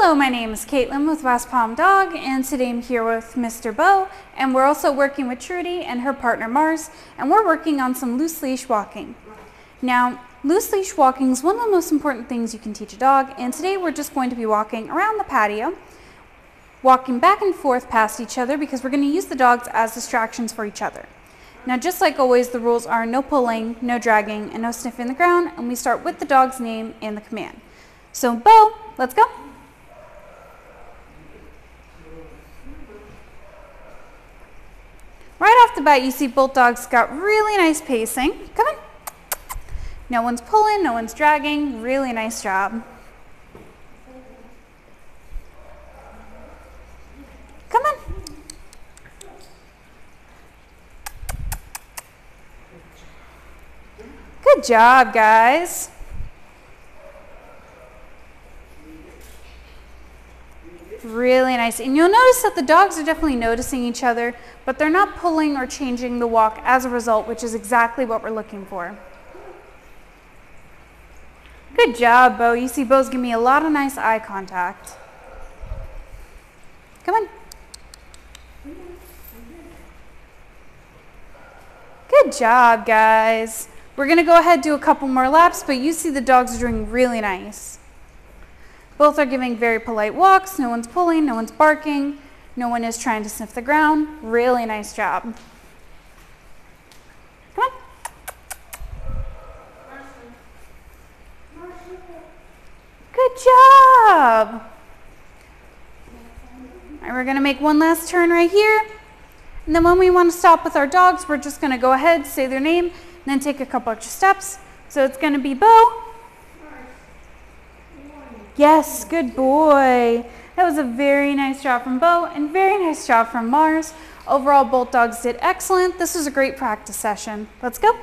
Hello, my name is Caitlin with West Palm Dog, and today I'm here with Mr. Beau, and we're also working with Trudy and her partner Mars, and we're working on some loose leash walking. Now, loose leash walking is one of the most important things you can teach a dog, and today we're just going to be walking around the patio, walking back and forth past each other because we're going to use the dogs as distractions for each other. Now, just like always, the rules are no pulling, no dragging, and no sniffing the ground, and we start with the dog's name and the command. So, Beau, let's go. Right off the bat, you see both dogs got really nice pacing. Come on. No one's pulling, no one's dragging. Really nice job. Come on. Good job, guys. Really nice. And you'll notice that the dogs are definitely noticing each other, but they're not pulling or changing the walk as a result, which is exactly what we're looking for. Good job, Beau. You see Beau's giving me a lot of nice eye contact. Come on. Good job, guys. We're going to go ahead and do a couple more laps, but you see the dogs are doing really nice. Both are giving very polite walks. No one's pulling, no one's barking. No one is trying to sniff the ground. Really nice job. Come on. Good job. All right, we're going to make one last turn right here. And then when we want to stop with our dogs, we're just going to go ahead, say their name, and then take a couple extra steps. So it's going to be Beau. Yes, good boy. That was a very nice job from Beau and very nice job from Mars. Overall, both dogs did excellent. This was a great practice session. Let's go.